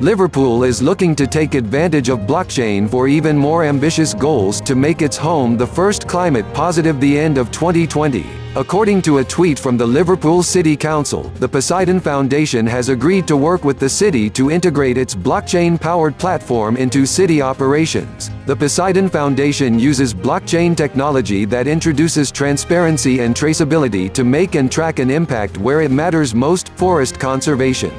Liverpool is looking to take advantage of blockchain for even more ambitious goals to make its home the first climate positive the end of 2020. According to a tweet from the Liverpool City Council, the Poseidon Foundation has agreed to work with the city to integrate its blockchain-powered platform into city operations. The Poseidon Foundation uses blockchain technology that introduces transparency and traceability to make and track an impact where it matters most, forest conservation.